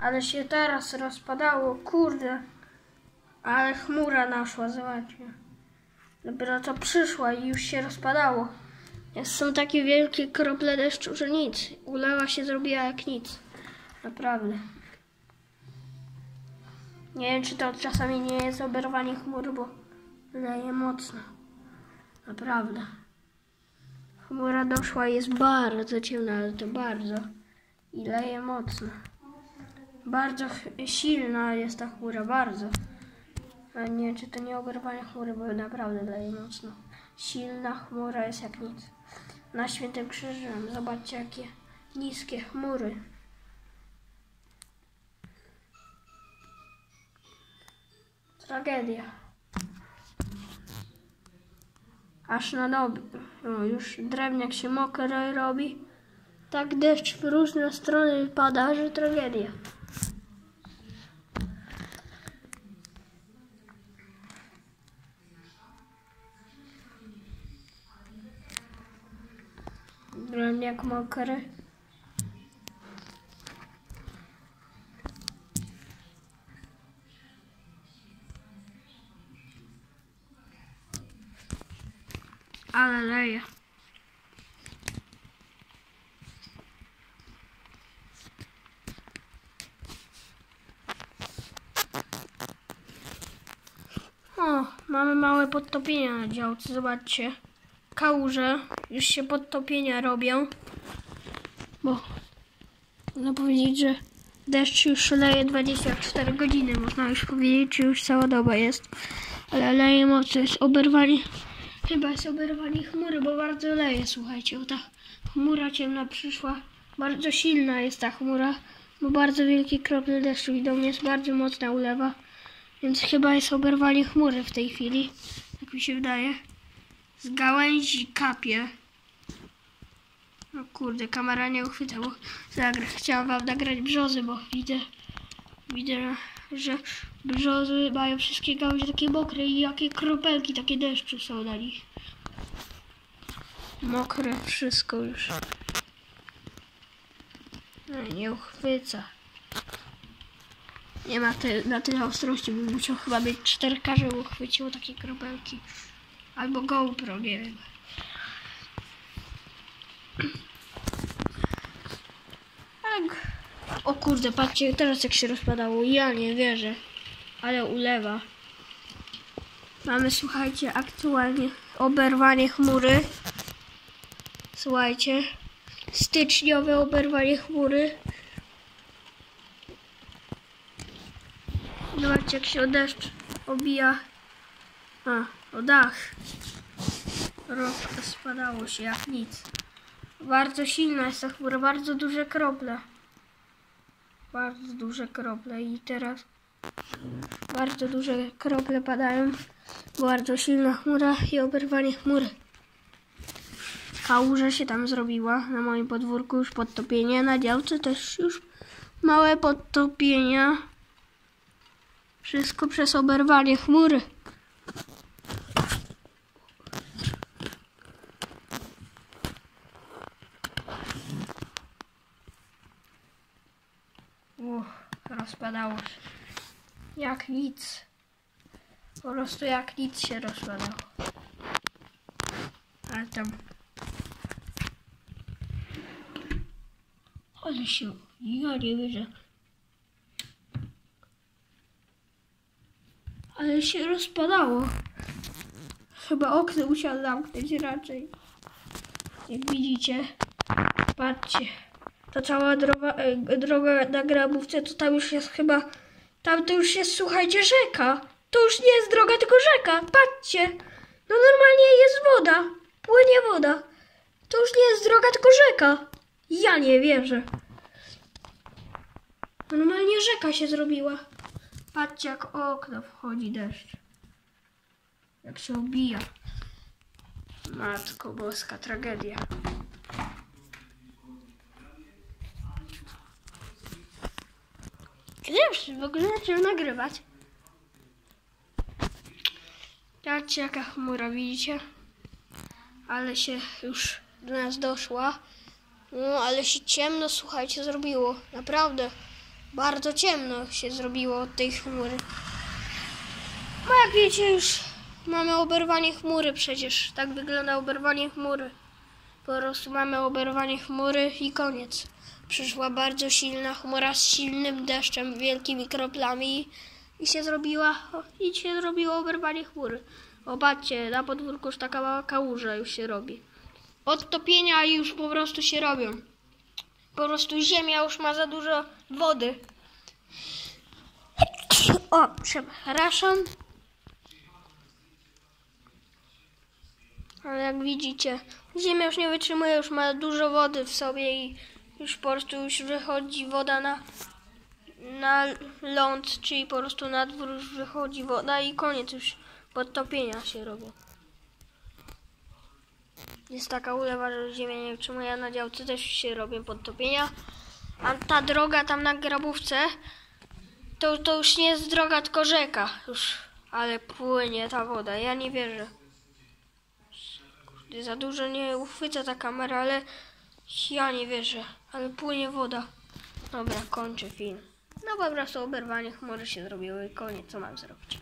Ale się teraz rozpadało, kurde. Ale chmura naszła, zobaczcie. Dopiero to przyszła i już się rozpadało. Są takie wielkie krople deszczu, że nic. Ulewa się zrobiła jak nic. Naprawdę. Nie wiem, czy to czasami nie jest oberwanie chmur, bo leje mocno. Naprawdę. Chmura doszła jest bardzo ciemna, ale to bardzo. I leje mocno. Bardzo silna jest ta chmura, bardzo. Ale nie czy to nie oberwanie chmury, bo naprawdę leje mocno. Silna chmura jest jak nic. Na Świętym Krzyżem, zobaczcie jakie niskie chmury. Tragedia. Aż na doby. No, już drewniak się mokry robi. Tak deszcz w różne strony pada, że tragedia. Drewniak mokry. Ale leje. O, mamy małe podtopienia na działce, zobaczcie. Kałuże już się podtopienia robią. Bo można powiedzieć, że deszcz już leje 24 godziny, można już powiedzieć, czy już cała doba jest. Ale leje mocno, jest oberwanie, chyba jest oberwanie chmury, bo bardzo leje, słuchajcie, o ta chmura ciemna przyszła. Bardzo silna jest ta chmura, bo bardzo wielkie krople deszczu idą, jest bardzo mocna ulewa. Więc chyba jest oberwanie chmury w tej chwili, jak mi się wydaje. Z gałęzi kapie. No kurde, kamera nie uchwyta, bo zagra. Chciałam wam nagrać brzozy, bo widzę, widzę, że brzozy mają wszystkie gałęzie takie mokre i jakie kropelki takie deszczu są na nich. Mokre wszystko już. No, nie uchwyca. Nie ma te, na tyle ostrości, bym musiał chyba mieć 4K, żeby uchwyciło takie kropelki. Albo GoPro, nie wiem. Ale... g- O kurde, patrzcie, teraz jak się rozpadało. Ja nie wierzę. Ale ulewa. Mamy, słuchajcie, aktualnie oberwanie chmury. Słuchajcie. Styczniowe oberwanie chmury. Zobaczcie, jak się deszcz obija. A, o dach. Rozpadało się jak nic. Bardzo silna jest ta chmura, bardzo duże krople. Bardzo duże krople i teraz bardzo duże krople padają. Bardzo silna chmura i oberwanie chmury. Kałuża się tam zrobiła na moim podwórku już podtopienie, na działce też już małe podtopienia. Wszystko przez oberwanie chmury. Rozpadało się. Jak nic. Po prostu jak nic się rozpadało. Ale tam. Ale się. Ja nie wierzę. Ale się rozpadało. Chyba okno musiał zamknąć raczej. Jak widzicie. Patrzcie. Ta cała droga, e, droga na grabówce, to tam już jest chyba... Tam to już jest, słuchajcie, rzeka. To już nie jest droga, tylko rzeka. Patrzcie. No normalnie jest woda. Płynie woda. To już nie jest droga, tylko rzeka. Ja nie wierzę. Normalnie rzeka się zrobiła. Patrzcie, jak okno wchodzi deszcz. Jak się obija. Matko boska, tragedia. Kiedy już w ogóle zacząłem nagrywać? Patrzcie, jaka chmura, widzicie? Ale się już do nas doszła. No, ale się ciemno, słuchajcie, zrobiło. Naprawdę. Bardzo ciemno się zrobiło od tej chmury. No jak wiecie już mamy oberwanie chmury przecież. Tak wygląda oberwanie chmury. Po prostu mamy oberwanie chmury i koniec. Przyszła bardzo silna chmura z silnym deszczem, wielkimi kroplami i, się zrobiła i się zrobiło oberwanie chmury. Zobaczcie, na podwórku już taka mała kałuża już się robi. Odtopienia już po prostu się robią. Po prostu ziemia już ma za dużo wody. O, przepraszam. Ale jak widzicie, ziemia już nie wytrzymuje, już ma dużo wody w sobie i już po prostu już wychodzi woda na, na ląd, czyli po prostu na dwór już wychodzi woda i koniec już podtopienia się robią. Jest taka ulewa, że ziemia nie wytrzymuje, a na działce też się robią podtopienia. A ta droga tam na grabówce, to, to już nie jest droga, tylko rzeka już. Ale płynie ta woda, ja nie wierzę. Za dużo nie uchwyca ta kamera, ale ja nie wierzę. Ale płynie woda. Dobra, kończę film. No po prostu oberwanie chmury się zrobiło i koniec, co mam zrobić.